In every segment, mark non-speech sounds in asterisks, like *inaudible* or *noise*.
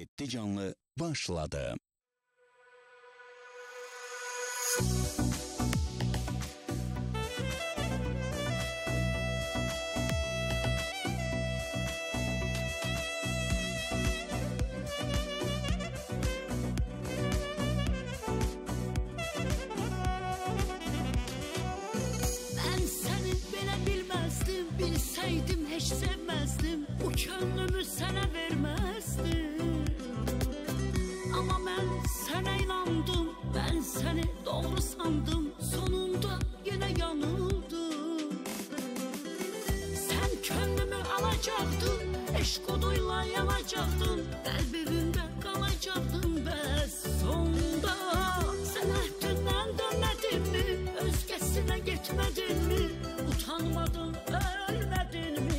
7 canlı başladı. Ben seni belə bilməzdim Bilsəydim heç sevməzdim Bu könlümü sənə verməzdim Mən sənə inandım Ben səni doğru sandım. Sonunda yenə yanıldım Sen könlümü alacaktın Eşk oduyla yanacaktın. Kalbimde kalacaktın Bəs sonda Sen ehdinden dönmedin mi? Özgesine gitmedin mi? Utanmadın ölmedin mi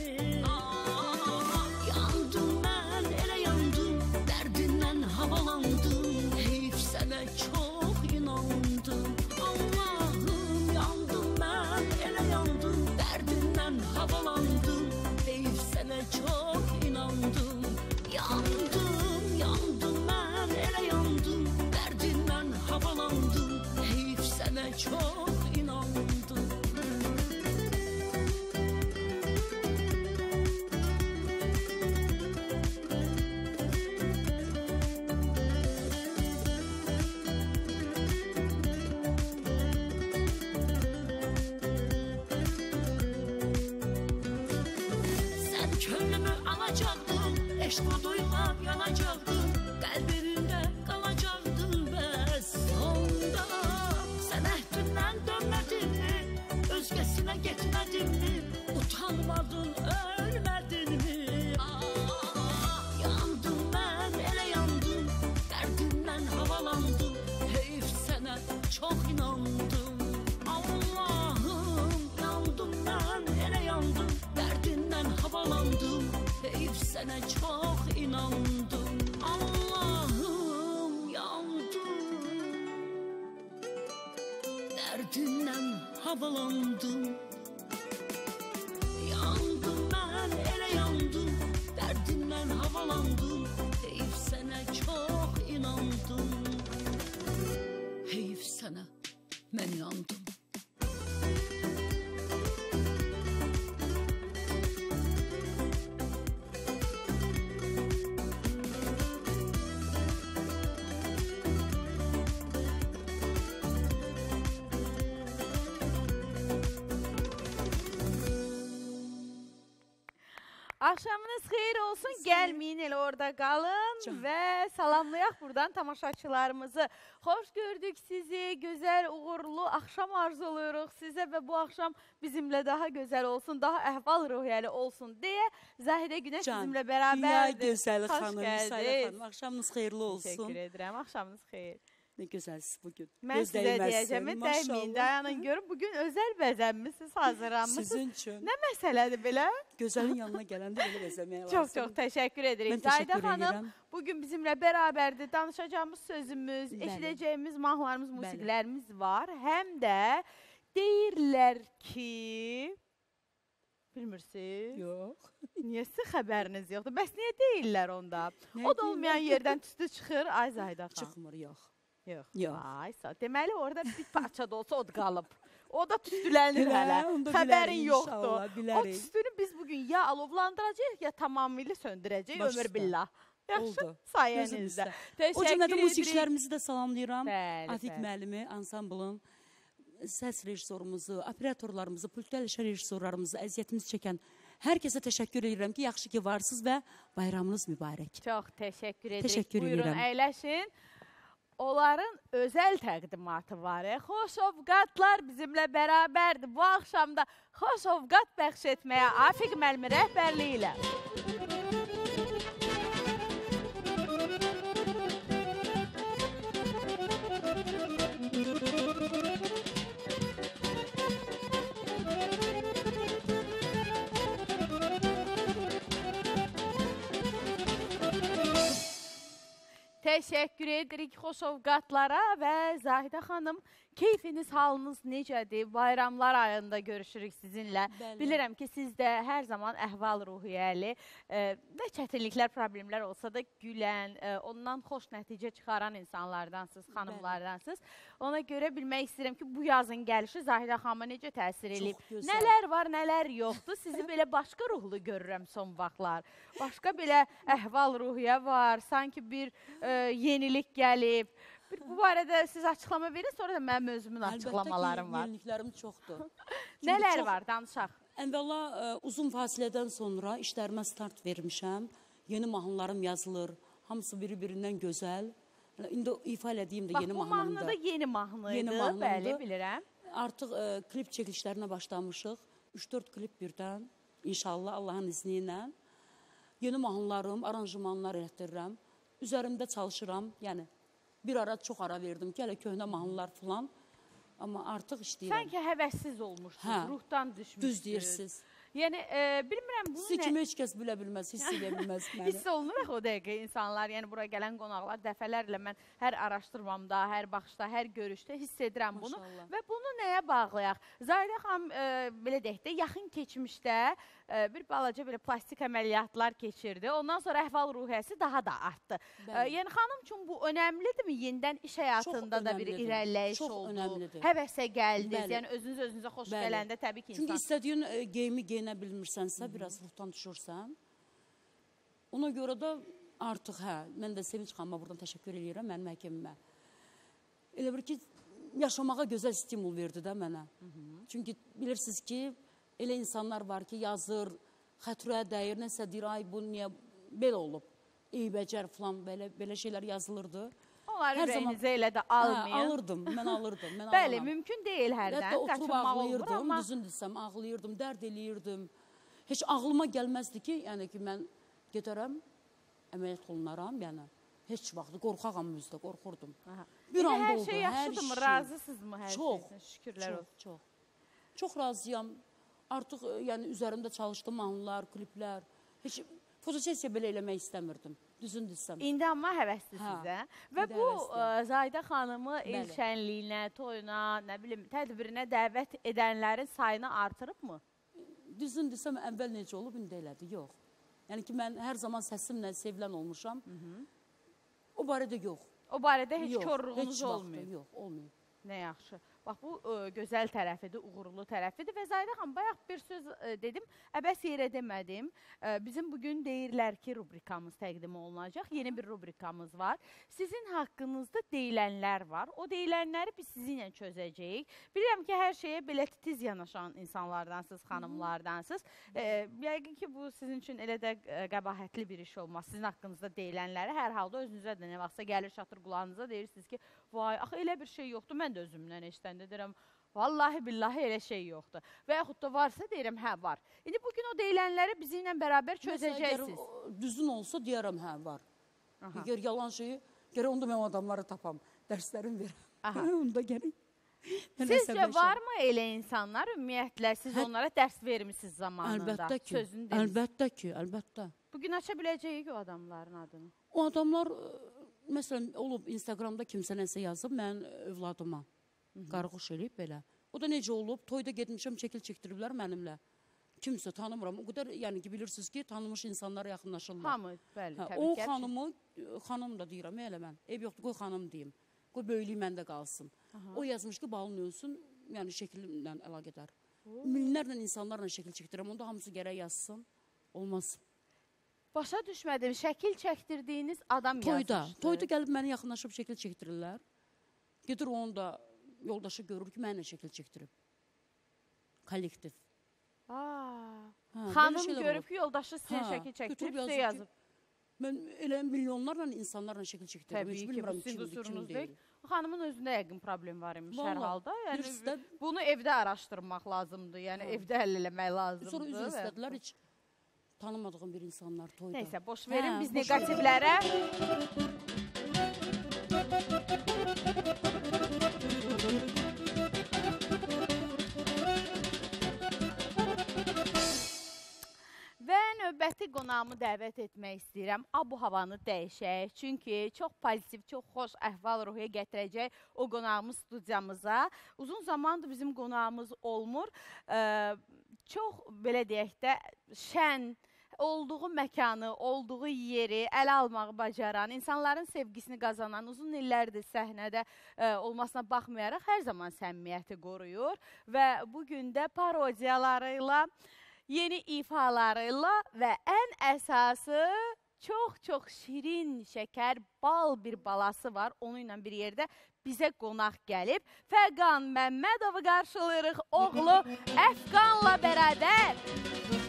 escudo orada qalın Can. və salamlayaq buradan tamaşaçılarımızı. Xoş gördük sizi. Gözəl, uğurlu axşam arzuluyoruz sizə və bu axşam bizimlə daha gözəl olsun, daha əhval-ruhiyyəli olsun deyə Zahidə Günəş Can, bizimlə Dünya bərabərdir. gözəli Xoş xanım. Müsailə xanım, axşamınız xeyirli olsun. Təşəkkür edirəm. Axşamınız xeyir. Ne gözəlsiniz bugün. Mən Göz sizə dəyməsin, deyəcəm, dəyməyin, dayanın görün. Bugün özəl bəzənmisiniz, hazırlanmısınız. Sizin üçün Nə məsələdir belə? gözəlin yanına gələndə belə bəzəməyə lazım. Çox çox təşəkkür edirik. Mən təşəkkür Zayda xanım edirəm. bugün bizimlə bərabərdir. Danışacağımız sözümüz, Bəli. eşidəcəyimiz mahnılarımız, musiqilərimiz var. Həm də deyirlər ki Bilmirsiniz? Yox. *laughs* Niyə sizin xəbəriniz yoxdur? Bəs niyə deyirlər onda? Nə o da olmayan deyirlər? yerdən tüstü çıxır. Ay Zayda xanım. Çıxmır, yox. Yox. Yox. Ay sağ. Deməli orada bir parça da olsa od qalıb. O da tüstülənir Hə, hələ. Xəbərin yoxdur. inşallah, O tüstünü biz bugün ya alovlandıracağıq, ya tamamilə söndürəcəyik Baş ömür billah. Yaxşı, sayənizdə. O cümlədə musiqiçilərimizi də salamlayıram. Bəli, Afik bəli. müəllimi, ansamblın səs rejissorumuzu, operatorlarımızı, pultdə şər rejissorlarımızı, əziyyətimiz çəkən hər kəsə təşəkkür edirəm ki, yaxşı ki varsınız və bayramınız mübarək. Çox təşəkkür edirik. Təşəkkür Buyurun, edirəm. əyləşin. Onların özəl təqdimatı var. E, xoş ovqatlar bizimlə bərabərdir. Bu axşam da xoş ovqat bəxş etməyə Afiq müəllimi rəhbərliyi ilə. Təşəkkür edirik xoş ovqatlara və Zahidə xanım, keyfiniz, halınız necədir? Bayramlar ayında görüşürük sizinlə. Bəli. Bilirəm ki, siz də hər zaman əhval-ruhiyyəli e, və çətinliklər, problemlər olsa da gülən, e, ondan xoş nəticə çıxaran insanlardansınız, xanımlardansınız. Ona görə bilmək istəyirəm ki, bu yazın gəlişi Zahidə xanıma necə təsir gözəl. Nələr var, nələr yoxdur? Sizi *laughs* belə başqa ruhlu görürəm son vaxtlar. Başqa belə əhval-ruhiyyə var, sanki bir e, yenilik gəlib. Bir, bu barədə siz açıqlama verin, sonra da mənim özümün açıqlamalarım var. yeniliklərim çoxdur. *laughs* Çünki Nələr çox- var, danışaq. Əvvəla ə, uzun fasilədən sonra işlərimə start vermişəm. Yeni mahnılarım yazılır. Hamısı biri-birindən gözəl. İndi ifa elədiyim də Bax, yeni bu mahnımdır. mahnı da yeni Yeni mahnımdır. bəli, bilirəm. Artıq ə, klip çəkilişlərinə başlamışıq. 3-4 klip birdən inşallah Allahın izni ilə. Yeni mahnılarım, aranjmanlar etdirirəm. Üzərimdə çalışıram. Yəni bir ara çox ara verdim ki, hələ köhnə mahnılar falan. Amma artıq işləyirəm. Sanki həvəssiz olmuşdunuz, Hə, ruhdan düşmüşdünüz. Düz deyirsiniz. Yəni, e, bilmirəm bunu Sizi kimi heç kəs bilə bilməz, hiss edə bilməz *laughs* məni. Hiss olunur axı o dəqiqə insanlar, yəni bura gələn qonaqlar dəfələrlə mən hər araşdırmamda, hər baxışda, hər görüşdə hiss edirəm bunu Maşallah. və bunu nəyə bağlayaq? Zahidə xanım e, belə deyək də yaxın keçmişdə e, bir balaca belə plastik əməliyyatlar keçirdi. Ondan sonra əhval-ruhiyyəsi daha da artdı. E, yəni xanım üçün bu önəmlidirmi? Yenidən iş həyatında da bir irəliləyiş Çox oldu. önəmlidir. Həvəsə gəldiniz. Yəni özünüz özünüzə xoş Bəli. gələndə təbii ki, Çünki insan istədiyin e, geyimi geyinə bilmirsənsə, biraz ruhdan düşürsən. Ona görə də artıq hə, mən də Sevinç xanıma buradan təşəkkür edirəm mənim həkimimə. Elə bir ki, yaşamağa gözəl stimul verdi də mənə. Çünki bilirsiniz ki, elə insanlar var ki, yazır, xətrə dəyir, nəsə deyir, ay bu niyə belə olub? Eybəcər falan belə belə şeylər yazılırdı. Onlar hər zaman- ürəyinizə elə də Hə, almayın. alırdım, mən *laughs* alırdım, mən Bəli, alıram. mümkün deyil hərdən. Hətta oturub qaçınmaq olur ağlayırdım, amma düzün desəm ağlayırdım, dərd eləyirdim. Heç ağlıma gəlməzdi ki, yəni ki mən gedərəm, əməliyyat olunaram, yəni. Heç vaxt qorxağam özdə, qorxurdum. Aha. Bir anda hər oldu, şey hər yaxşıdırmı? şey. Razısınızmı hər Çox, şeydən? Şükürlər çox, olsun. çox. Çox razıyam. Artıq e, yəni üzərimdə çalışdım mahnılar, kliplər. Heç fotosessiya belə eləmək istəmirdim. Düzün desəm. İndi amma həvəslisiniz Hə? Və bu ə, Zahidə xanımı il Bəli. şənliyinə, toyuna, nə bilim, tədbirinə dəvət edənlərin sayını artırıbmı? Düzün desəm əvvəl necə olub, indi elədi. Yox. Yəni ki mən hər zaman səsimlə sevilən olmuşam. O barədə yox. O barədə heç yox, korluğunuz heç olmayıb. Yox, olmayıb. Nə yaxşı. Bax bu ə, gözəl tərəfidir, uğurlu tərəfidir və Zahidə xanım bayaq bir söz ə, dedim, əbəs yerə demədim. Ə, bizim bu gün deyirlər ki, rubrikamız təqdim olunacaq. Yeni bir rubrikamız var. Sizin haqqınızda deyilənlər var. O deyilənləri biz sizinlə çözəcəyik. Bilirəm ki, hər şeyə belə titiz yanaşan insanlardansınız, xanımlardansınız. Ə, yəqin ki, bu sizin üçün elə də qəbahətli bir iş olmaz. Sizin haqqınızda deyilənləri hər halda özünüzə də nə vaxtsa gəlir çatır qulağınıza deyirsiniz ki, vay, axı elə bir şey yoxdur. Mən də özümdən eşidəndə deyirəm, vallahi billahi elə şey yoxdur. Və yaxud da varsa deyirəm, hə var. İndi bu gün o deyilənləri bizimlə bərabər Məsələn, əgər çözəcəksiniz. o düzün olsa deyərəm hə var. Əgər yalan şeyi, gərək onda mən adamları tapam, dərslərim verəm. *laughs* Onda mən Sizcə varmı elə insanlar ümumiyyətlə siz Hə- onlara dərs vermisiniz zamanında? Əlbəttə ki, Sözünü dediniz. əlbəttə ki, əlbəttə. Bu gün aça biləcəyik o adamların adını. O adamlar məsələn olub Instagramda kimsə nəsə yazıb mən övladıma qarğış eləyib belə. O da necə olub? Toyda getmişəm, çəkil çəkdiriblər mənimlə. Kimsə tanımıram. O qədər yəni ki bilirsiniz ki, tanınmış insanlar yaxınlaşırlar. Hamı, bəli, Hə, təbii o ki. şey- xanımı xanım da deyirəm elə mən. Ev yoxdur, qoy xanım deyim. Qoy böyüklük məndə qalsın. O yazmış ki, balın ölsün, yəni şəklimlə əlaqədar. Minlərlə insanlarla şəkil çəkdirəm. Onda hamısı gərək yazsın. Olmaz. Başa düşmədim. Şəkil çəkdirdiyiniz adam Toyda, yazmışdı. toyda gəlib mənə yaxınlaşıb şəkil çəkdirirlər. Gedir onun da yoldaşı görür ki, mənlə şəkil çəkdirib. Kollektiv. Aa. Hə, Xanım görüb ki, yoldaşı sizin Hə, şəkil çəkdirib, sizə yazır ki, yazıb. Mən elə milyonlarla insanlarla şəkil çəkdirəm. Heç ki, bilmirəm kim qüsurunuz deyil. Xanımın özündə yəqin problem var imiş hər Vallahi, halda. Yəni birisi də- bunu evdə araşdırmaq lazımdır. Yəni evdə həll eləmək lazımdır. Sonra üzr istədilər heç tanımadığım bir insanlar toyda. Nəysə, boş verin Hə, biz boş verin. neqativlərə. Və növbə növbəti qonağımı dəvət etmək istəyirəm. Abu havanı dəyişək. Çünki çox pozitiv, çox xoş əhval-ruhiyyə gətirəcək o qonağımız studiyamıza. Uzun zamandır bizim qonağımız olmur. Çox belə deyək də şən olduğu məkanı, olduğu yeri ələ almağı bacaran, insanların sevgisini qazanan, uzun illərdir səhnədə ə, olmasına baxmayaraq hər zaman səmimiyyəti qoruyur və bu gün də parodiyalarıyla, yeni ifalarıyla və ən əsası çox-çox şirin, şəkər, bal bir balası var. Onu ilə bir yerdə bizə qonaq gəlib. Fəqan Məmmədovu qarşılayırıq oğlu Əfqanla bərabər.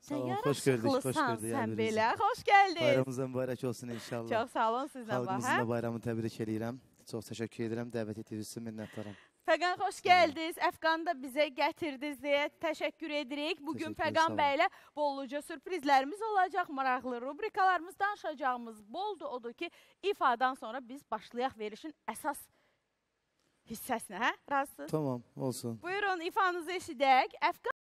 Sağ Sən olun, xoş gördük, xoş yaraşıqlısan gördük. sən yəni belə. bizi. Xoş gəldin. Bayramınızdan mübarək olsun inşallah. Çox sağ olun sizlə bax. Xalqımızın Hə? da bayramını təbrik edirəm. Çox təşəkkür edirəm. Dəvət etdiyiniz üçün minnətdaram. Fəqan xoş gəldiniz. Əfqanı da bizə gətirdiniz deyə təşəkkür edirik. Bu gün Fəqan bəylə bolluca sürprizlərimiz olacaq, maraqlı rubrikalarımız, danışacağımız boldur. Odur ki, ifadan sonra biz başlayaq verilişin əsas hissəsinə, hə? Razısınız? Tamam, olsun. Buyurun ifanızı eşidək. Əfqan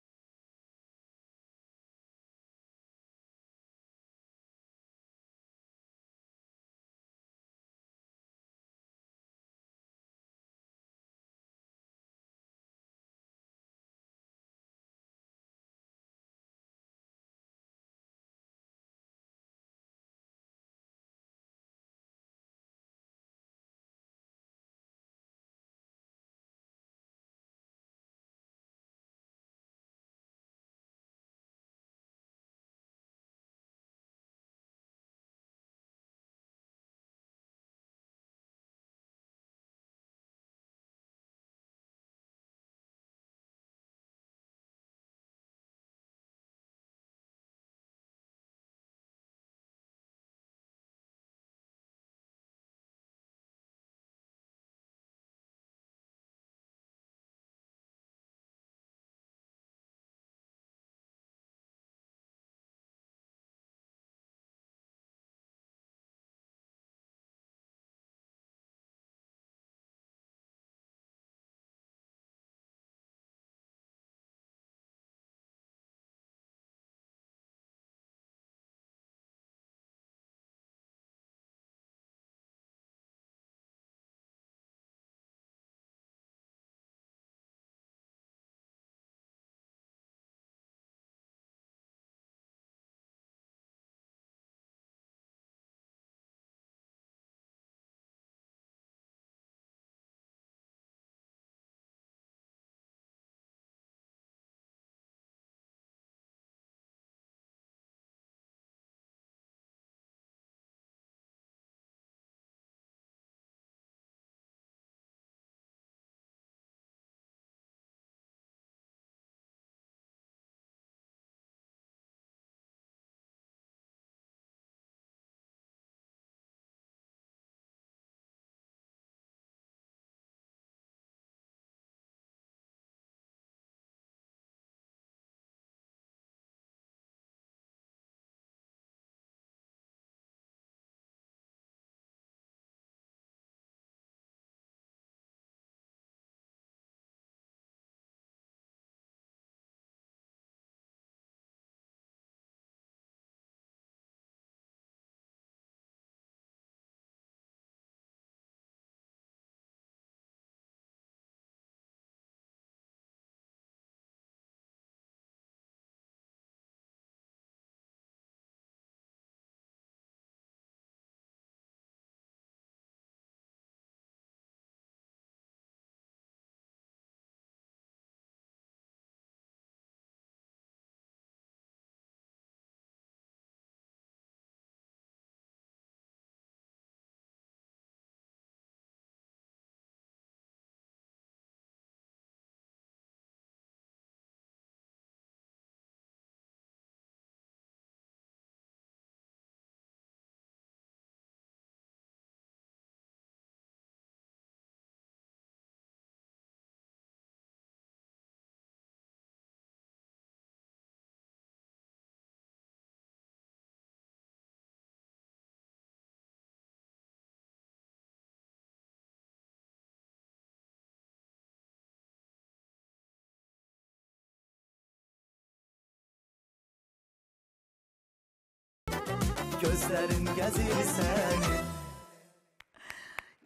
gözlerin gəzir səni.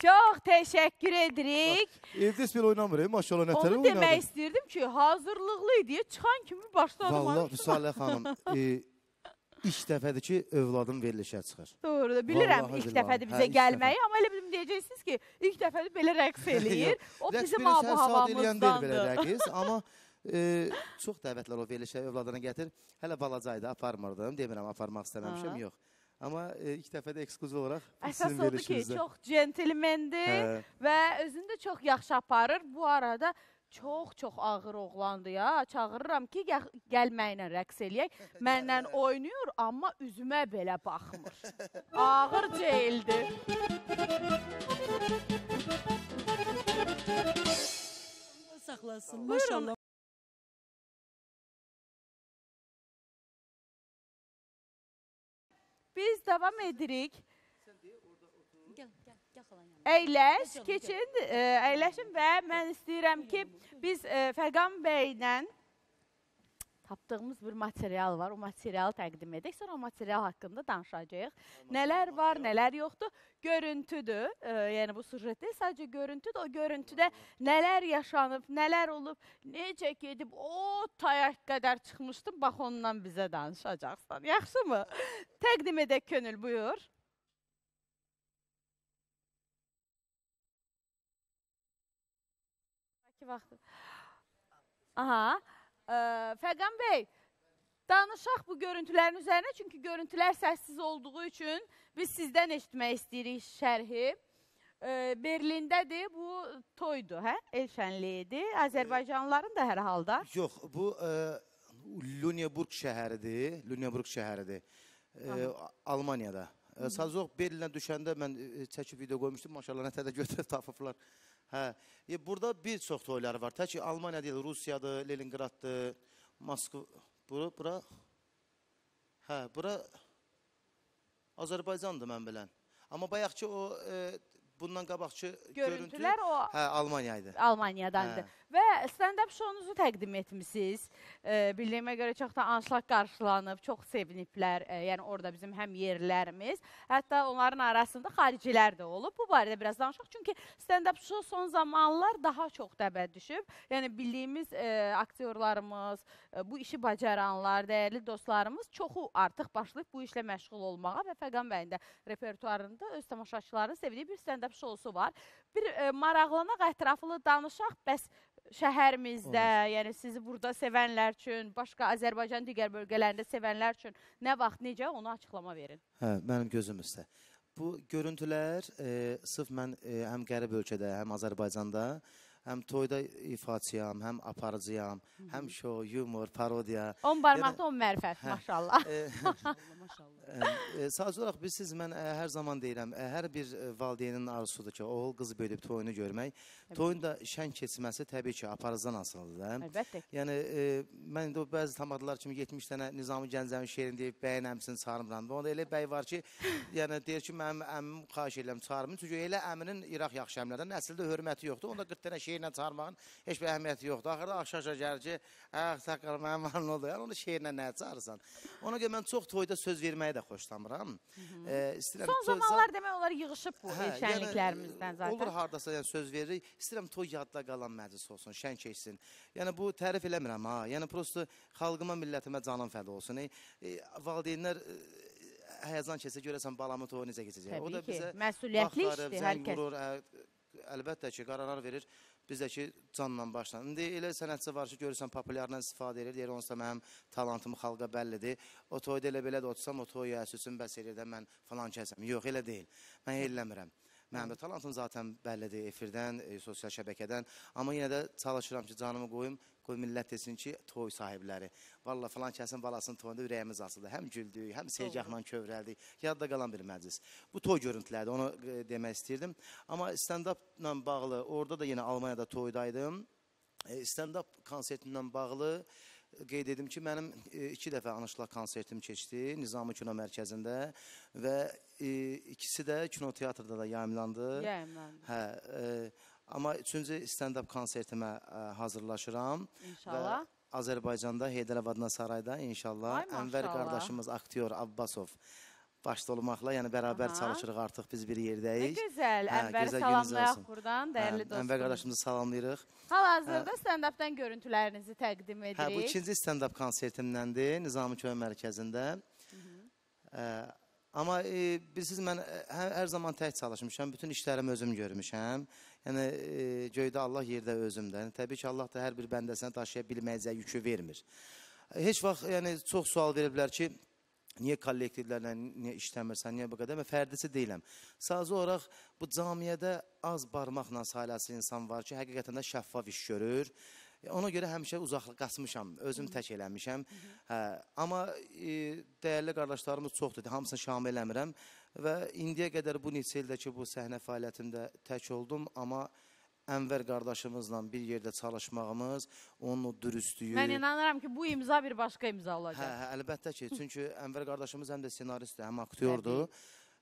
Çox təşəkkür edirik. Evdə heç bir oynamır, maşallah nətər Onu oynadı. demək istirdim ki, hazırlıqlı idi. Çıxan kimi başladım. Vallahi Müsalə xanım, *laughs* e, ilk dəfədir ki, övladım verilişə çıxır. Doğrudur. Bilirəm Vallahi ilk dəfədir Hə, bizə ilk gəlməyi, amma elə bilim deyəcəksiniz ki, ilk dəfədir belə rəqs *laughs* eləyir. O bizim belə abu belə havamızdandır. rəqs, *laughs* amma e, çox dəvətlər o verilişə övladına gətir. Hələ balaca idi, aparmırdım. Demirəm, aparmaq istəməmişəm, yox. Amma e, ilk dəfədə ekskluziv olaraq Əsas sizin odur ki, çox centilmendir Hə. və özünü də çox yaxşı aparır. Bu arada çox-çox ağır oğlandır ya. Çağırıram ki, gəl- gəlməklə rəqs eləyək. *laughs* Mənlə oynayır, amma üzümə belə baxmır. *laughs* Ağır ceyildir. Saxlasın. Maşallah. Biz davam edirik. Gəl, gəl, gəl xalan yanına. Əyləş, Keçin, keçin, e, əyləşin və mən istəyirəm ki, biz e, Fəqan bəylə tapdığımız bir material var. O materialı təqdim edək. Sonra o material haqqında danışacağıq. Nələr var, nələr yoxdur. Görüntüdür. E, yəni bu sujet deyil, sadəcə görüntüdür. O görüntüdə nələr yaşanıb, nələr olub, necə gedib o taya qədər çıxmışdım. Bax ondan bizə danışacaqsan. Yaxşımı? Təqdim edək könül buyur. İki vaxtı. Aha. Ə, Fəqan bəy, danışaq bu görüntülərin üzərinə, çünki görüntülər səssiz olduğu üçün biz sizdən eşitmək istəyirik şərhi. Ə, Berlindədir, bu toydur, hə? El şənliyidir. Azərbaycanlıların da hər halda. Yox, bu e, Lüneburg şəhəridir. Lüneburg şəhəridir. E, Almaniyada. E, olaraq Berlinə düşəndə mən çəkib video qoymuşdum. Maşallah nətər də götürüb tapıblar. Hə. E, burada bir çox toyları var. Tək ki Almaniya deyil, Rusiyadır, Leningraddır, Moskva. Bura, bura. Hə, bura Azərbaycandır mən bilən. Amma bayaqçı o e, bundan qabaqçı görüntü Görüntülər o hə Almaniya idi. Almaniyadandır. Hə. Və stand-up şounuzu təqdim etmisiniz. E, bildiyimə görə çox da anşlaq qarşılanıb, çox seviniblər. E, yəni orada bizim həm yerlərimiz, hətta onların arasında xaricilər də olub. Bu barədə biraz danışaq. Çünki stand-up show son zamanlar daha çox dəbə düşüb. Yəni bildiyimiz e, aktyorlarımız, e, bu işi bacaranlar, dəyərli dostlarımız çoxu artıq başlayıb bu işlə məşğul olmağa və Fəqan bəyin də repertuarında öz tamaşaçılarının sevdiyi bir stand-up şousu var. Bir e, maraqlanaq, ətraflı danışaq. Bəs şəhərimizdə, yəni sizi burada sevənlər üçün, başqa Azərbaycan digər bölgələrində sevənlər üçün nə vaxt, necə onu açıqlama verin. Hə, mənim gözüm üstə. Bu görüntülər e, sırf mən e, həm qərib ölkədə, həm Azərbaycanda, həm toyda ifaçıyam, həm aparıcıyam, həm şou, yumor, parodiya. 10 barmaqda 10 mərifət, Hə. maşallah. E, maşallah. *laughs* e, sadəcə olaraq bilirsiniz, mən e, hər zaman deyirəm, e, hər bir e, valideynin arzusudur ki, oğul qızı böyüdüb toyunu görmək. Toyun da şən keçməsi təbii ki, aparıcıdan asılıdır. Əlbəttə. Yəni e, mən o bəzi tamadılar kimi 70 dənə Nizami Gəncəvi şeirini deyib bəyin əmsini çağırmıram. Onda elə bəy var ki, yəni deyir ki, mənim əmim xahiş edirəm çağırmayın. Çünki elə əminin İraq yaxşı əmlərdən nəsildə hörməti yoxdur. Onda 40 dənə şeirlə çağırmağın heç bir əhəmiyyəti yoxdur. Axırda aşağı gəlir ki, "Ax, saqqal mənim nə oldu?" Yəni onu şeirlə nə çağırırsan? Ona görə mən çox toyda söz verməyi də xoşlamıram. E, istəyirəm Son zamanlar demək olar yığışıb bu Hə, şənliklərimizdən yəni, Olur zaten. hardasa yəni söz veririk. İstəyirəm toy yadda qalan məclis olsun, şən keçsin. Yəni bu tərif eləmirəm ha. Yəni prosto xalqıma, millətimə canım fəda olsun. E, e, valideynlər e, həyəcan keçsə görəsən balamın toyu necə keçəcək. Təbii ki, bizə məsuliyyətli işdir hər zəng kəs. vurur, ə, əlbəttə ki, qərarlar verir. Biz də ki canla başla. İndi elə sənətçi var ki, görürsən populyardan istifadə edir. Deyir onsuz da mənim talantım xalqa bəllidir. O toyda elə belə də otursam, o toyu əsusun bəs eləyir də mən falan kəsəm. Yox, elə deyil. Mən eləmirəm. Mənim də talantım zaten bəllidir efirdən, e, sosial şəbəkədən. Amma yenə də çalışıram ki, canımı qoyum, qoy millət desin ki, toy sahibləri. Valla falan kəsin balasının toyunda ürəyimiz asıldı. Həm güldük, həm sevgahla kövrəldik. Yadda qalan bir məclis. Bu toy görüntülərdir, onu e, demək istirdim. Amma stand-upla bağlı, orada da yenə Almaniyada toydaydım. E, stand-up konsertimlə bağlı e, qeyd edim ki, mənim e, iki dəfə anışlaq konsertim keçdi Nizami Kino Mərkəzində və e, ikisi də kinoteatrda da yayımlandı. Yəni, Hə, e, amma üçüncü stand-up konsertimə e, hazırlaşıram. inşallah. Və Azərbaycanda Heydər Adna Sarayda inşallah Ay, Ənvər qardaşımız aktyor Abbasov başda olmaqla, yəni bərabər Aha. çalışırıq artıq biz bir Nə yerdəyik. gözəl. Hə, Ənvəri salamlayaq buradan, dəyərli Hə, dostum. Ənvər qardaşımızı salamlayırıq. Hal-hazırda stand-updan görüntülərinizi təqdim edirik. Hə, bu ikinci stand-up konsertimdəndir Nizami Köy mərkəzində. Ə, amma e, bilirsiniz mən ə, hər, hər zaman tək çalışmışam. Bütün işlərimi özüm görmüşəm. Yəni e, göydə Allah, yerdə özümdə. Yəni, təbii ki, Allah da hər bir bəndəsinə daşıya bilməyəcəyi yükü vermir. Heç vaxt yəni çox sual veriblər ki, niyə kollektivlərlə niyə işləmirsən, niyə bu qədər? Mən fərdisi deyiləm. Sadəcə olaraq bu camiyyədə az barmaqla sayılası insan var ki, həqiqətən də şəffaf iş görür. Ona görə həmişə uzaqlıq qaçmışam, özüm tək eləmişəm. Hə, amma e, dəyərli qardaşlarımız çoxdur, hamısını şamil eləmirəm və indiyə qədər bu neçə ildə ki, bu səhnə fəaliyyətimdə tək oldum, amma Ənvər qardaşımızla bir yerdə çalışmağımız, onun o dürüstlüyü. Mən inanıram ki, bu imza bir başqa imza Hə, olacaq. hə, əlbəttə ki, çünki Ənvər qardaşımız həm də ssenaristdir, həm aktyordur,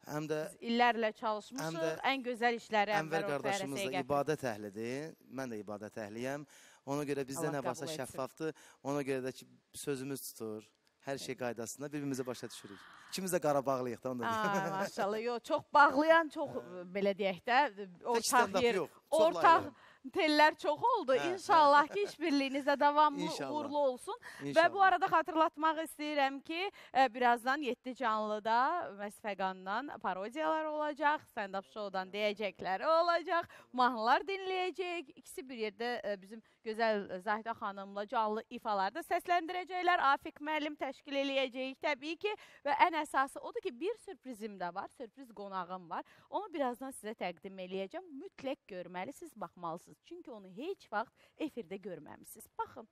həm də İllərlə çalışmışıq, Həm də ən gözəl işləri Ənvər qardaşımız da ibadət əhlidir. Mən də ibadət əhliyəm. Ona görə bizdə nə varsa şəffafdır. Ona görə də ki, sözümüz tutur. Hər şey qaydasında bir-birimizi başa düşürük. İkimiz də Qarabağlıyıq da onu da. deyim. Aa, *laughs* maşallah. Yox, çox bağlayan, çox belə deyək də, ortaq yer, yox, ortaq. Tellər çox oldu. Hə. İnşallah ki, işbirliyinizdə davamlı, İnşallah. uğurlu olsun. Və İnşallah. bu arada xatırlatmaq istəyirəm ki, e, birazdan 7 canlıda Məsfəqandan parodiyalar olacaq, stand-up show-dan deyəcəkləri olacaq, mahnılar dinləyəcək. İkisi bir yerdə e, bizim gözəl Zahidə xanımla canlı ifalarda səsləndirəcəklər. Afiq müəllim təşkil eləyəcəyik təbii ki, və ən əsası odur ki, bir sürprizim də var, sürpriz qonağım var. Onu birazdan sizə təqdim eləyəcəm. Mütləq görməlisiniz, baxmalısınız biləcəksiniz. Çünki onu heç vaxt efirdə görməmisiniz. Baxın.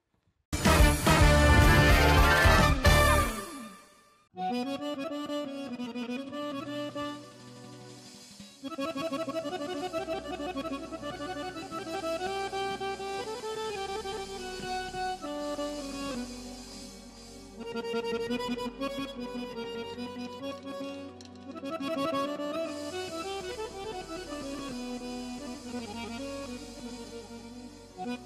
Thank *laughs* you. Thank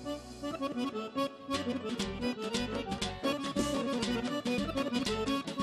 you.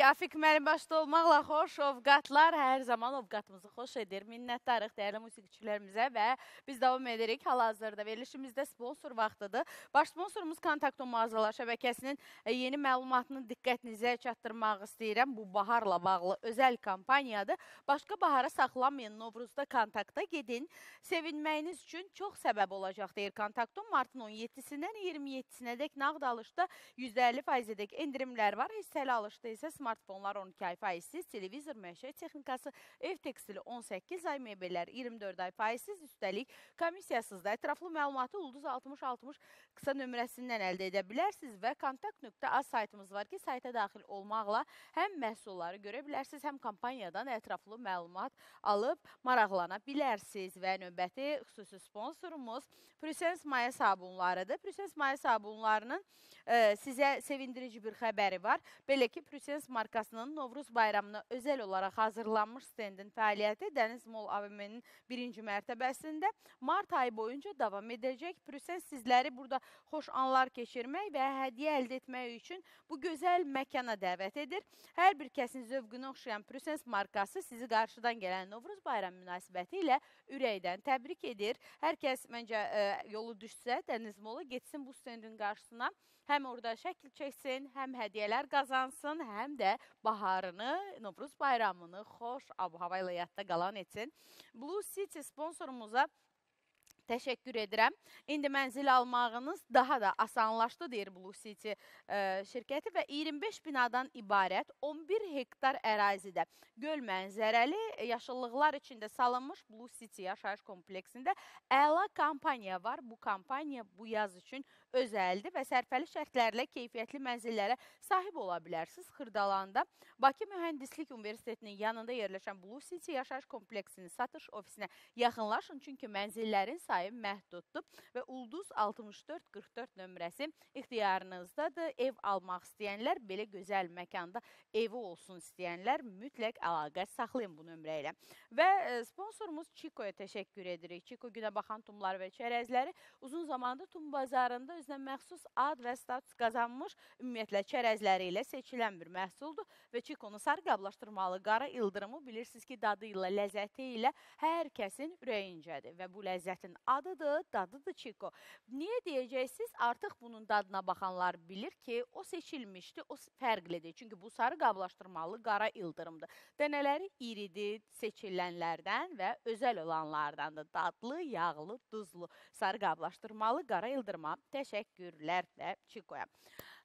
Edirik. Afik müəllim başda olmaqla xoş ovqatlar hər zaman ovqatımızı xoş edir. Minnətdarıq dəyərli musiqiçilərimizə və biz davam edirik. Hal-hazırda verilişimizdə sponsor vaxtıdır. Baş sponsorumuz Kontakto mağazalar şəbəkəsinin e, yeni məlumatını diqqətinizə çatdırmaq istəyirəm. Bu baharla bağlı özəl kampaniyadır. Başqa bahara saxlamayın. Novruzda Kontakta gedin. Sevinməyiniz üçün çox səbəb olacaq deyir Kontakto. Martın 17-sindən 27-sinədək nağd alışda %50%dək endirimlər var. Hissəli alışda isə smartfonlar 12 ay faizsiz, televizor, məişət texnikası, ev tekstili 18 ay, mebellər 24 ay faizsiz, üstəlik komissiyasız da ətraflı məlumatı Ulduz 6060 qısa nömrəsindən əldə edə bilərsiniz və kontakt.az saytımız var ki, sayta daxil olmaqla həm məhsulları görə bilərsiniz, həm kampaniyadan ətraflı məlumat alıb maraqlana bilərsiniz və növbəti xüsusi sponsorumuz Presens maya sabunlarıdır. Presens maya sabunlarının e, sizə sevindirici bir xəbəri var. Belə ki, Presens markasının Novruz bayramına özəl olaraq hazırlanmış stendin fəaliyyəti Dəniz Mall AVM-nin birinci mərtəbəsində mart ayı boyunca davam edəcək. Presens sizləri burada xoş anlar keçirmək və hədiyyə əldə etmək üçün bu gözəl məkana dəvət edir. Hər bir kəsin zövqünə oxşayan Presens markası sizi qarşıdan gələn Novruz bayramı münasibəti ilə ürəkdən təbrik edir. Hər kəs məncə ə, yolu düşsə Dəniz Mola getsin bu stendin qarşısına. Həm orada şəkil çəksin, həm hədiyyələr qazansın, həm də baharını, Novruz bayramını xoş ab-hava ilə yadda qalan etsin. Blue City sponsorumuza Təşəkkür edirəm. İndi mənzil almağınız daha da asanlaşdı deyir Blue City ə, şirkəti və 25 binadan ibarət 11 hektar ərazidə göl mənzərəli yaşıllıqlar içində salınmış Blue City yaşayış kompleksində əla kampaniya var. Bu kampaniya bu yaz üçün özəldir və sərfəli şərtlərlə keyfiyyətli mənzillərə sahib ola bilərsiniz. Xırdalanda Bakı Mühəndislik Universitetinin yanında yerləşən Blue City yaşayış kompleksinin satış ofisinə yaxınlaşın çünki mənzillərin sayı məhduddur və Ulduz 6444 nömrəsi ixtiyarınızdadır. Ev almaq istəyənlər, belə gözəl məkanda evi olsun istəyənlər mütləq əlaqə saxlayın bu nömrə ilə. Və e, sponsorumuz Çikoya təşəkkür edirik. Çiko günə baxan tumları və çərəzləri uzun zamandır tum bazarında özünə məxsus ad və status qazanmış ümumiyyətlə çərəzləri ilə seçilən bir məhsuldur və Çikonu sarı qablaşdırmalı qara ildırımı bilirsiniz ki, dadı ilə, ləzzəti ilə hər kəsin ürəyincədir və bu ləzzətin adıdır, dadıdır Çiko. Niyə deyəcəksiniz? Artıq bunun dadına baxanlar bilir ki, o seçilmişdi, o fərqlidir. Çünki bu sarı qablaşdırmalı qara ildırımdır. Dənələri iridir, seçilənlərdən və özəl olanlardandır. Dadlı, yağlı, duzlu, sarı qablaşdırmalı qara ildırıma təşəkkürlər də Çikoya.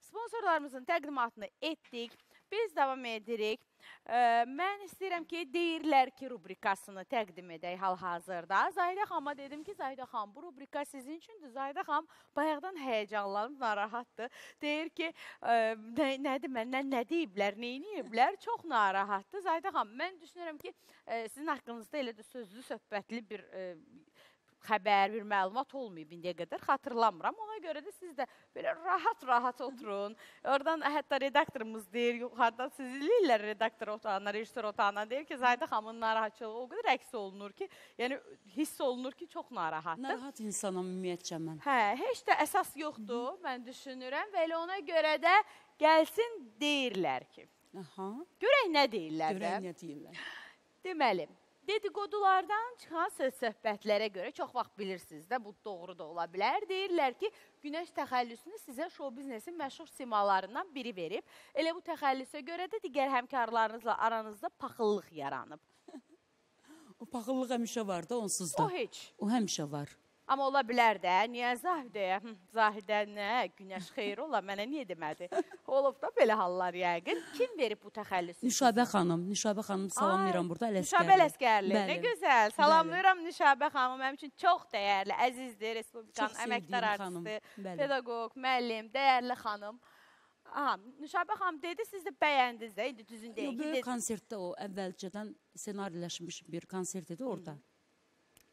Sponsorlarımızın təqdimatını etdik. Biz davam edirik. Ə, mən istəyirəm ki, deyirlər ki, rubrikasını təqdim edək hal-hazırda. Zahidə xanıma dedim ki, Zahidə xanım, bu rubrika sizin üçündür. Zahidə xanım bayaqdan həyəcanlanıb, narahatdır. Deyir ki, ə, nə, nədir məndən, nə deyiblər, nə ediblər? Çox narahatdır. Zahidə xanım, mən düşünürəm ki, ə, sizin haqqınızda elə də sözlü, söhbətli bir ə, xəbər, bir məlumat olmayıb indiyə qədər xatırlamıram. Ona görə də siz də belə rahat-rahat oturun. Oradan hətta redaktorumuz deyir, yuxarıdan siz eləyirlər redaktor otağına, rejissor otağına deyir ki, Zayda xanımın narahatçılığı o qədər əks olunur ki, yəni hiss olunur ki, çox narahatdır. Narahat insanam ümumiyyətcə mən. Hə, heç də əsas yoxdur, mən düşünürəm və elə ona görə də gəlsin deyirlər ki. Aha. Görək nə deyirlər də. Görək nə deyirlər. Deməli, dedikodulardan çıxan söz-söhbətlərə görə çox vaxt bilirsiniz də, bu doğru da ola bilər. Deyirlər ki, günəş təxəllüsünü sizə şou biznesin məşhur simalarından biri verib. Elə bu təxəllüsə görə də digər həmkarlarınızla aranızda paxıllıq yaranıb. *laughs* O paxıllıq həmişə var da onsuz da. O heç. O həmişə var. Amma ola bilər də, niyə Zahidəyə? Hı, Zahidə nə? Günəş xeyir ola, mənə niyə demədi? Olub da belə hallar yəqin. Kim verib bu təxəllüsü? Nüşabə xanım, Nüşabə xanım salamlayıram burada Ələsgərli. Nüşabə Ələsgərli. Nə Bəli. gözəl. Salamlayıram Nüşabə xanım. Mənim üçün çox dəyərli, əzizdir, Respublikanın əməkdar artisti, Bəli. pedaqoq, müəllim, dəyərli xanım. Aha, Nüşabə xanım dedi, siz də bəyəndiniz də, indi düzün deyək. böyük Dedi, konsertdə o əvvəlcədən ssenariləşmiş bir konsert idi orada.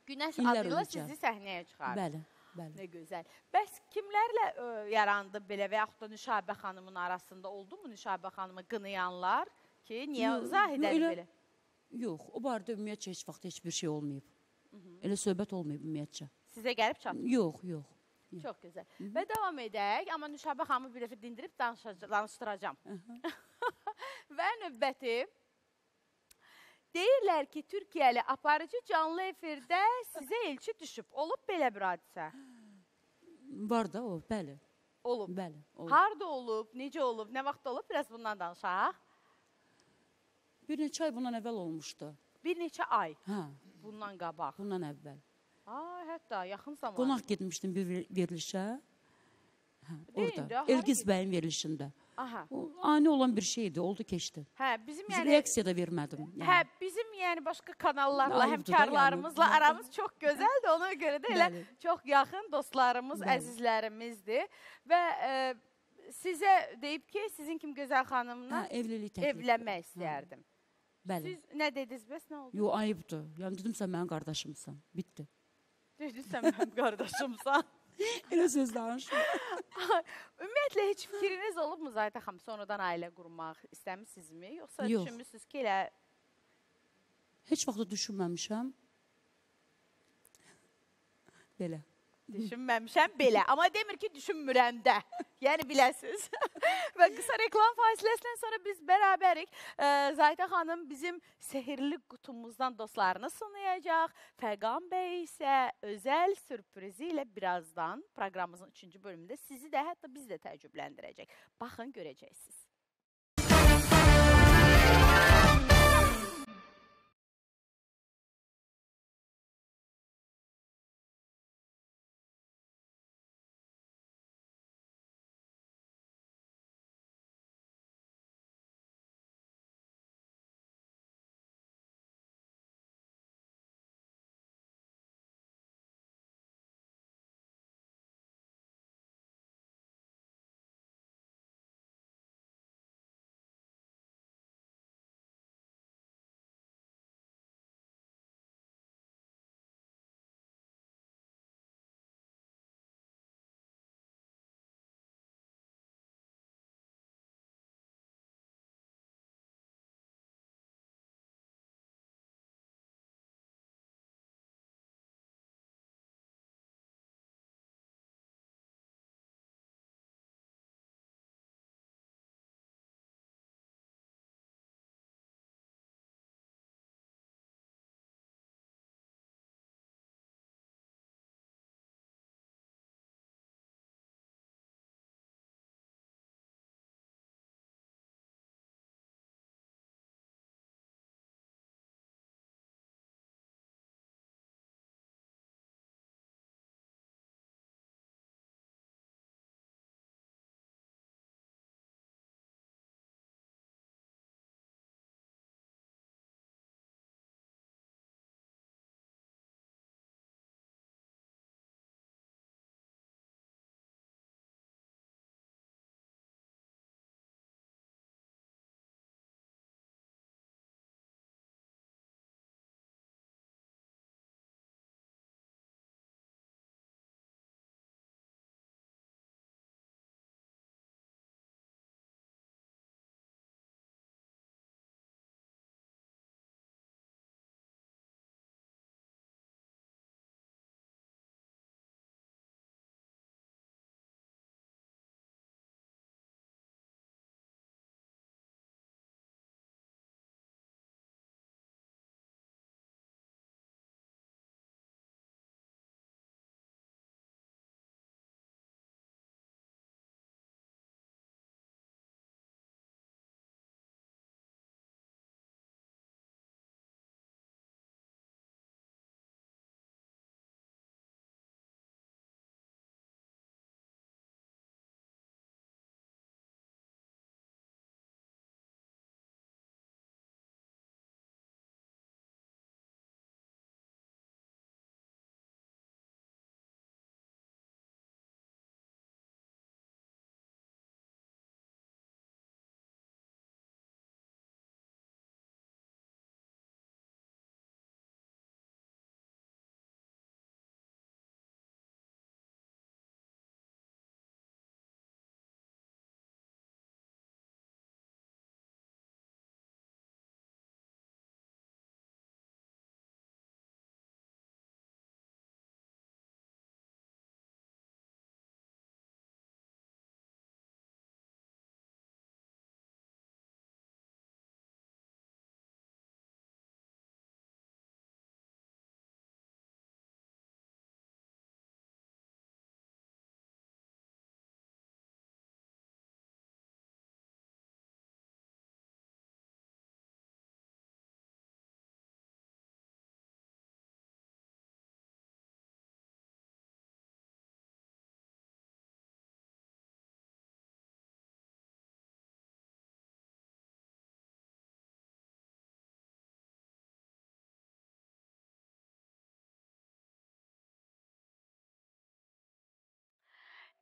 Günəş illər adıyla öncə. sizi səhnəyə çıxardı. Bəli, bəli. Nə gözəl. Bəs kimlərlə ə, yarandı belə və yaxud da Nüşabə xanımın arasında oldu mu Nüşabə xanımı qınayanlar ki, niyə Zahidəni belə? Yox, o barədə ümumiyyətcə heç vaxt heç bir şey olmayıb. Elə söhbət olmayıb ümumiyyətcə. Sizə gəlib çatdı. Yox, yox. Çox gözəl. Və davam edək, amma Nüşabə xanımı bir dəfə dindirib danışdıracağam. *laughs* Və növbəti Deyirlər ki, Türkiyəli aparıcı canlı efirdə sizə elçi düşüb. Olub belə bir hadisə? Var da o, bəli. Olub. Bəli. olub. Harda olub, necə olub, nə vaxt olub? Biraz bundan danışaq. Bir neçə ay bundan əvvəl olmuşdu. Bir neçə ay Hə, bundan qabaq. bundan əvvəl. Ay, hətta yaxın zaman. Qonaq getmişdim bir ver- verilişə. Hə, orada. Elgiz bəyin verilişində. Aha. O ani olan bir şeydi, oldu keçdi. Hə, bizim Biz yəni reaksiya da vermədim. Yəni. Hə, bizim yəni başqa kanallarla, həmkarlarımızla yəni. aramız çox gözəldir. Ona görə də elə Bəli. çox yaxın dostlarımız, Bəli. əzizlərimizdir və e, sizə deyib ki, sizin kimi gözəl xanımla Hə, evlilik təklif. evlənmək istəyərdim. Bəli. Siz nə dediniz? Bəs nə oldu? Yo, ayıbdır. Yəni dedim sən mənim qardaşımsan. Bitdi. Dediniz sən mənim *laughs* qardaşımsan. Elə söz danışma. Ümumiyyətlə heç fikriniz olubmu Zaytə xanım sonradan ailə qurmaq istəmisinizmi, yoxsa Yox. düşünmüsüz ki, elə Heç vaxt da düşünməmişəm. Belə. Düşünməmişəm belə, amma demir ki, düşünmürəm də. Yəni biləsiz. Və *laughs* qısa reklam fasiləsindən sonra biz bərabərik. Ə, Zaytə xanım bizim sehrli qutumuzdan dostlarını sınayacaq. Fəqan bəy isə özəl sürprizi ilə birazdan proqramımızın 3-cü bölümündə sizi də hətta biz də təəccübləndirəcək. Baxın görəcəksiniz.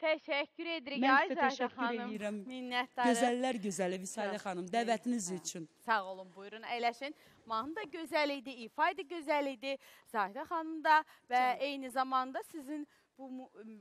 Təşəkkür edirik Mən sizə Zahra təşəkkür xanım. edirəm. Minnətdarıq. Gözəllər gözəli Vüsalə Çox xanım, dəvətiniz Hə. üçün. Sağ olun, buyurun, əyləşin. Mahnı da gözəl idi, ifa da gözəl idi. Zahirə xanım da və eyni zamanda sizin bu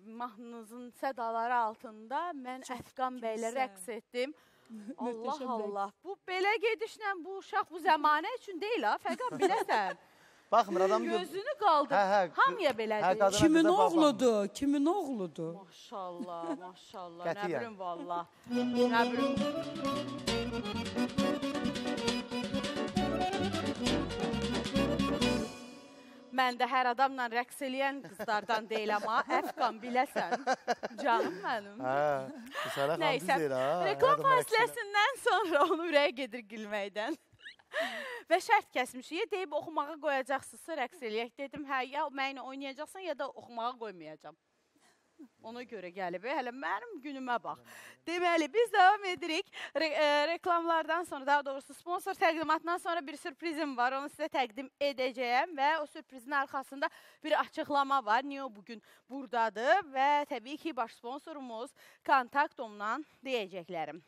mahnınızın sədaları altında mən Çox Əfqan bəylə rəqs etdim. *laughs* Allah. Allah. Bu belə gedişlə bu uşaq bu zəmanə üçün deyil ha, fəqət biləsən. *laughs* Baxmır adam gö- Gözünü qaldır. Hə, hə, Hamıya hə, belədir. qadına Kimin oğludur? Kimin oğludur? Maşallah, *laughs* maşallah. Nə bilim vallah. Nə bilim. Mən də hər adamla rəqs eləyən qızlardan deyiləm ha. Əfqan biləsən. Canım mənim. Hə, Vüsalə xanım ha. Reklam fasiləsindən sonra onu ürəyə gedir gülməkdən. Və şərt kəsmişik. Deyib oxumağa qoyacaqsınızsa rəqs eləyək. Dedim, hə, ya mənimlə oynayacaqsan, ya da oxumağa qoymayacağam. Ona görə gəlib. Hələ mənim günümə bax. Deməli, biz davam edirik. Re e, reklamlardan sonra, daha doğrusu sponsor təqdimatından sonra bir sürprizim var. Onu sizə təqdim edəcəyəm və o sürprizin arxasında bir açıqlama var. Niyə o bu gün burdadır və təbii ki, baş sponsorumuz Kontaktomdan deyəcəklərim.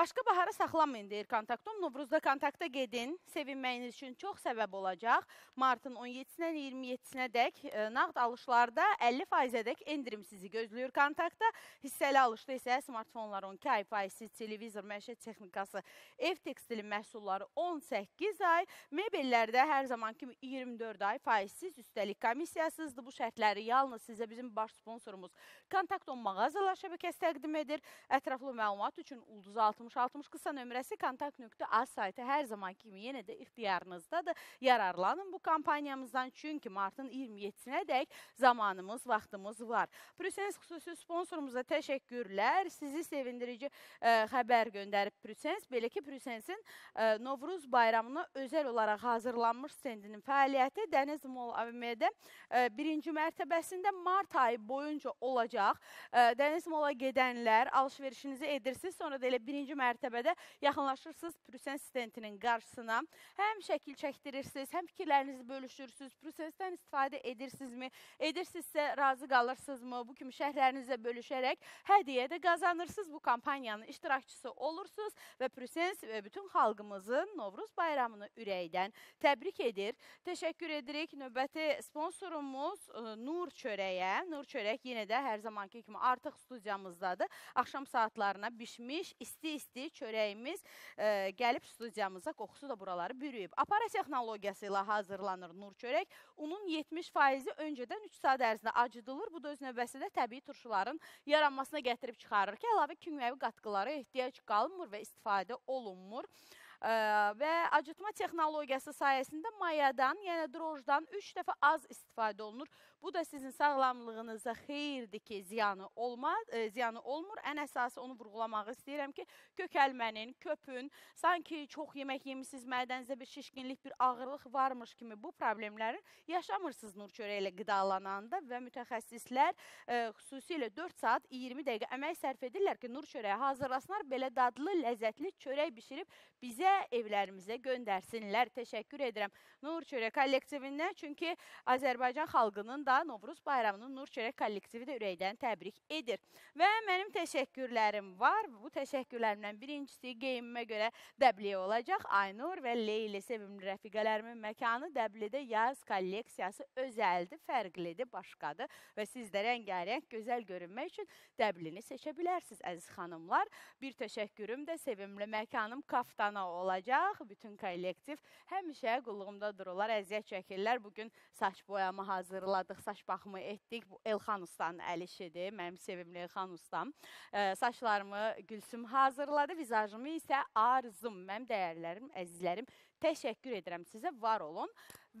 Başqa bahara saxlamayın deyir Kontaktom. Novruzda kontakta gedin. Sevinməyiniz üçün çox səbəb olacaq. Martın 17-dən 27-sinə dək e, nağd alışlarda 50%-ədək endirim sizi gözləyir kontaktda. Hissəli alışda isə smartfonlar 12 ay faizsiz, televizor, məişət texnikası, ev tekstili məhsulları 18 ay, mebellərdə hər zaman kimi 24 ay faizsiz, üstəlik komissiyasızdır. Bu şərtləri yalnız sizə bizim baş sponsorumuz Kontaktom mağazalar şəbəkəsi təqdim edir. Ətraflı məlumat üçün Ulduz 6060 qısa nömrəsi kontakt.az saytı hər zaman kimi yenə də ixtiyarınızdadır. Yararlanın bu kampaniyamızdan çünki martın 27-sinə dək zamanımız, vaxtımız var. Prüsens xüsusi sponsorumuza təşəkkürlər. Sizi sevindirici ə, xəbər göndərib Prüsens. Belə ki, Prüsensin ə, Novruz bayramına özəl olaraq hazırlanmış stendinin fəaliyyəti Dəniz Mall AVM-də ə, birinci mərtəbəsində mart ayı boyunca olacaq. Dəniz Mall-a gedənlər alış-verişinizi edirsiniz, sonra da elə birinci mərtəbədə yaxınlaşırsınız Prüsens stendinin qarşısına. Həm şəkil çəkdirirsiniz, həm fikirlərinizi bölüşürsünüz. Prüsensdən istifadə edirsinizmi? Edirsinizsə razı qalırsınızmı? Bu kimi şərhlərinizlə bölüşərək hədiyyə də qazanırsınız. Bu kampaniyanın iştirakçısı olursunuz və Prüsens e, bütün xalqımızın Novruz bayramını ürəkdən təbrik edir. Təşəkkür edirik. Növbəti sponsorumuz e, Nur Çörəyə. Nur Çörək yenə də hər zamanki kimi artıq studiyamızdadır. Axşam saatlarına bişmiş isti-isti çörəyimiz e, gəlib studiyamıza qoxusu da buraları bürüyüb. Apara texnologiyası ilə hazırlanır Nur Çörək. Unun 70%-i öncədən 3 saat ərzində acıdılır. Bu da öz növbəsində təbii turşuların yaranmasına gətirib çıxarır ki, əlavə kimyəvi qatqılara ehtiyac qalmır və istifadə olunmur. Və acıtma texnologiyası sayəsində mayadan, yəni drojdan 3 dəfə az istifadə olunur. Bu da sizin sağlamlığınıza xeyirdir ki, ziyanı olmaz, ziyanı olmur. Ən əsası onu vurğulamaq istəyirəm ki, kökəlmənin, köpün, sanki çox yemək yemisiniz, mədənizdə bir şişkinlik, bir ağırlıq varmış kimi bu problemləri yaşamırsınız nur çörəyi qidalananda və mütəxəssislər xüsusilə 4 saat 20 dəqiqə əmək sərf edirlər ki, nur çörəyi hazırlasınlar, belə dadlı, ləzzətli çörək bişirib bizə evlərimizə göndərsinlər. Təşəkkür edirəm Nur Çörək kollektivindən, çünki Azərbaycan xalqının da Novruz bayramını Nur Çörək kollektivi də ürəkdən təbrik edir. Və mənim təşəkkürlərim var. Bu təşəkkürlərimdən birincisi geyimimə görə Dəbliyə olacaq. Aynur və Leyli sevimli rəfiqələrimin məkanı Dəblidə yaz kolleksiyası özəldir, fərqlidir, başqadır və siz də rəngarəng gözəl görünmək üçün Dəblini seçə bilərsiniz əziz xanımlar. Bir təşəkkürüm də sevimli məkanım Kaftana olacaq. Bütün kollektiv həmişə qulluğumda dururlar, əziyyət çəkirlər. Bu gün saç boyamı hazırladıq, saç baxımı etdik. Bu Elxan ustanın əl işidir. Mənim sevimli Elxan ustam. Ə, saçlarımı Gülsüm hazırladı, vizajımı isə Arzum. Mənim dəyərlərim, əzizlərim, təşəkkür edirəm sizə. Var olun.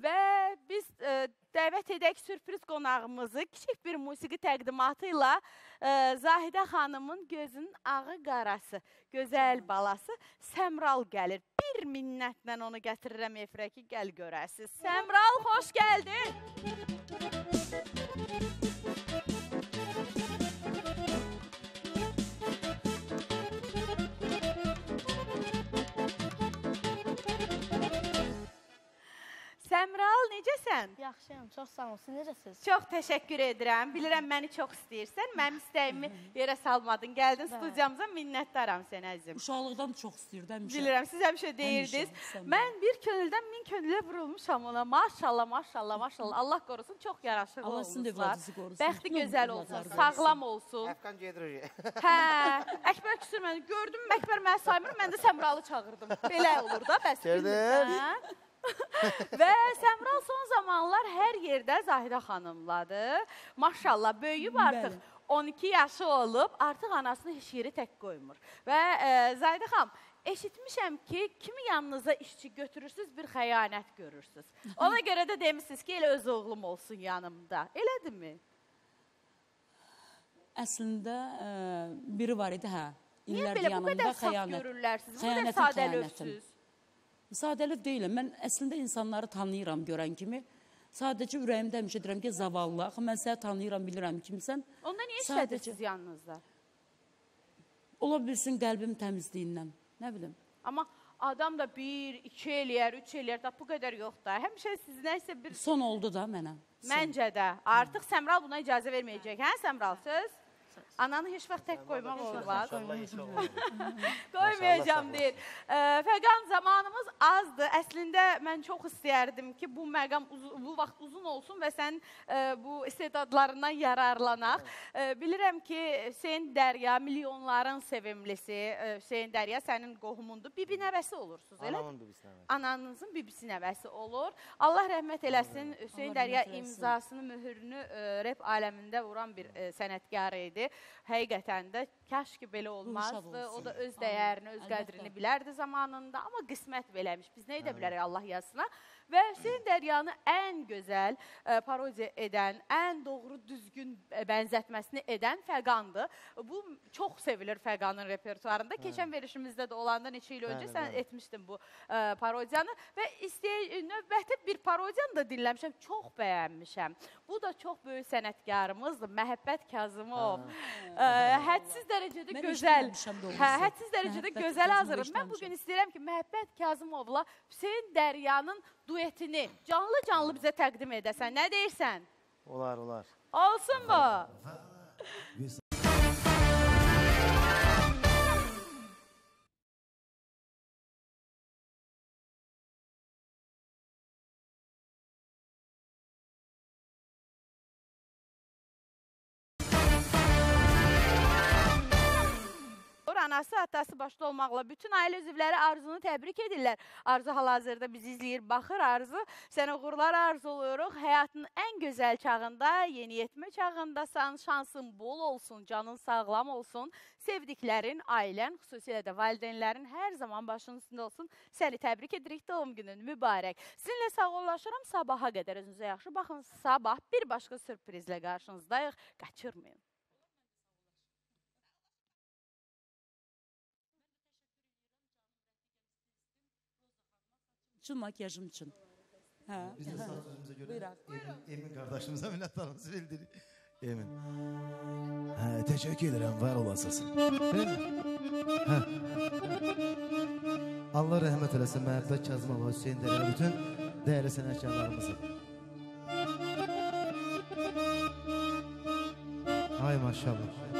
Və biz ə, dəvət edək sürpriz qonağımızı kiçik bir musiqi təqdimatı ilə ə, Zahidə xanımın gözünün ağı qarası, gözəl balası Səmral gəlir. Bir minnətlə onu gətirirəm efirə ki, gəl görəsiz. Səmral, xoş gəldin. Necəsən? yaxşıyam. Çox sağ olun. Siz necəsiz? Çox təşəkkür edirəm. Bilirəm məni çox istəyirsən. Mənim istəyimi yerə salmadın. Gəldin Bəli. studiyamıza minnətdaram sənə əzizim. Uşaqlıqdan çox istəyirdi həmişə. Bilirəm, siz həmişə deyirdiniz. sən Mən bir könüldən min könülə vurulmuşam ona. Maşallah, maşallah, maşallah. Allah qorusun, çox yaraşıqlı Allah sizin də olmuşlar. evladınızı qorusun. Bəxti gözəl olsun, sağlam olsun. Əfqan gedirik. Hə, Əkbər küsür məni. Gördüm Əkbər məni saymır, mən də Səmralı çağırdım. Belə olur da, bəs Gördün? *laughs* Və Səmral son zamanlar hər yerdə Zahidə xanımladır. Maşallah böyüyüb artıq. Bəli. 12 yaşı olub, artıq anasını heç yeri tək qoymur. Və e, Zahidə xanım, eşitmişəm ki, kimi yanınıza işçi götürürsüz, bir xəyanət görürsüz. *laughs* Ona görə də demisiniz ki, elə öz oğlum olsun yanımda. Elədirmi? Əslində ə, biri var idi, hə. Niyə belə bu qədər saf görürlər sizi? Bu qədər sadəlövsüz. Sadəlöv deyiləm. Mən əslində insanları tanıyıram görən kimi. Sadəcə ürəyimdə həmişə deyirəm ki, zavallı. Axı mən səni tanıyıram, bilirəm kimsən. Onda niyə Sadəcə- işlədirsiniz yanınızda? Ola bilsin qəlbim təmizliyindən. Nə bilim. Amma adam da 1, 2 eləyər, 3 eləyər, da bu qədər yox da. Həmişə siz nəsə bir Son oldu da mənə. Son. məncə də artıq Səmral buna icazə verməyəcək. Hə Səmral söz? Ananı heç vaxt tək qoymaq olmaz. *laughs* Qoymayacağam deyir. Fəqan zamanımız azdır. Əslində mən çox istəyərdim ki, bu məqam bu vaxt uzun olsun və sən bu istedadlarından yararlanaq. Bilirəm ki, Hüseyn Dərya milyonların sevimlisi, Hüseyn Dərya sənin qohumundur. Bibi nəvəsi olursunuz, elə? Anamın bibisinə. Ananızın bibisi nəvəsi olur. Allah rəhmət eləsin. Hüseyn Dərya imzasını, möhürünü e, rep aləmində vuran bir sənətkar idi. Həqiqətən də kaş ki belə olmazdı. O da öz dəyərini, öz qədrini bilərdi zamanında, amma qismət beləmiş. Biz nə edə bilərik Allah yazsına? Və Hüseyn Dəryanı ən gözəl e, parodiya edən, ən doğru düzgün e, bənzətməsini edən Fəqandır. Bu çox sevilir Fəqanın repertuarında. Keçən verişimizdə də olanda neçə il öncə Bəli, sən bəli. etmişdin bu ə, parodiyanı və istəy növbəti bir parodiyanı da dinləmişəm, çox bəyənmişəm. Bu da çox böyük sənətkarımızdır, Məhəbbət Kazımov. Ə, hədsiz dərəcədə Mən gözəl. Hə, hədsiz dərəcədə Məhəbbət gözəl hazırlayıb. Mən bu gün istəyirəm ki, Məhəbbət Kazımovla Hüseyn Dəryanın duetini canlı-canlı bizə təqdim edəsən. Nə deyirsən? Olar, olar. Olsun mu? Anası, atası başda olmaqla bütün ailə üzvləri Arzunu təbrik edirlər. Arzu hal-hazırda bizi izləyir, baxır Arzu. Sənə uğurlar arzuluyoruz. Həyatın ən gözəl çağında, yeniyetmə çağındasan. Şansın bol olsun, canın sağlam olsun. Sevdiklərin, ailən, xüsusilə də valideynlərin hər zaman başının üstündə olsun. Səni təbrik edirik, doğum günün mübarək. Sizinlə sağollaşıram sabaha qədər. Özünüzə yaxşı baxın. Sabah bir başqa sürprizlə qarşınızdayıq. Qaçırmayın. Üçün makyajım üçün. Hə. Biz de sağ *laughs* sözümüze göre. Emin, Emin kardeşimize minnettarımızı bildirik. Emin. Ha, teşekkür ederim, var olasınız. Değil mi? Ha. Allah rahmet eylesin Mehmet Kazımova, Hüseyin Dereli bütün değerli sanatçılarımızı. Hay maşallah.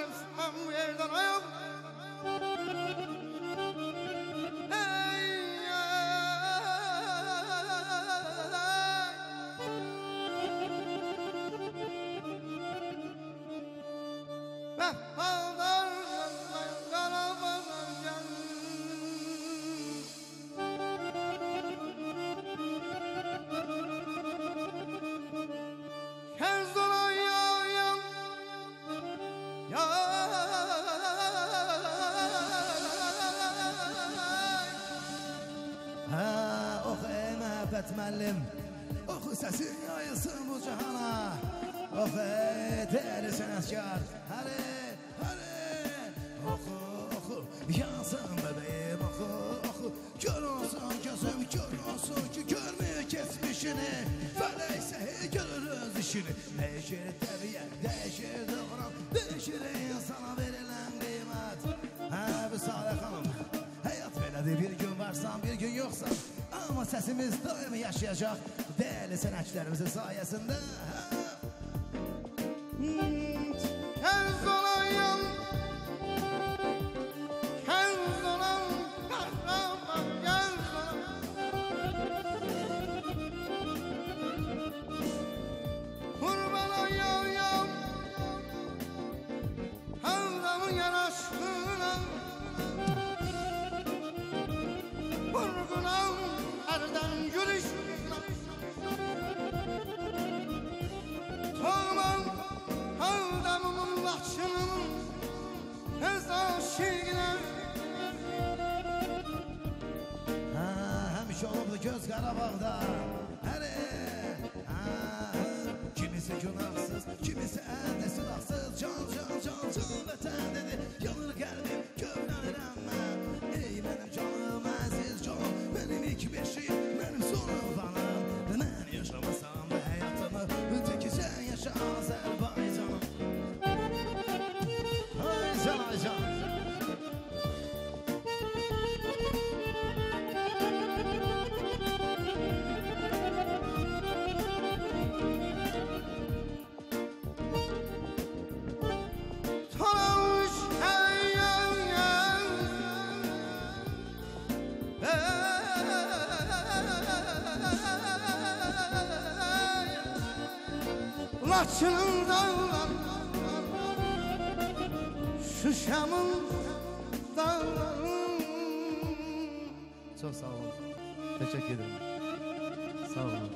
Christmas. Müəllim Oxu səsin yayılsın bu cahana Of ey dəyərli sənətkar Həli, həli Oxu, oxu Yansın bebeğim oxu, oxu Gör olsun gözüm, gör olsun ki Görmüyor kesmişini Fələksə hey görürüz işini Dəyişir təbiyyət, dəyişir doğran Dəyişir insana verilən qiymət Hə, bu Salih xanım Həyat belədir, bir gün varsan, bir gün yoxsan Amma səsimiz daimi yaşayacaq Dəyərli sənətçilərimizin sayəsində hə? Göz Şuşamın dağları Çok sağ olun. Teşekkür ederim. Sağ olun.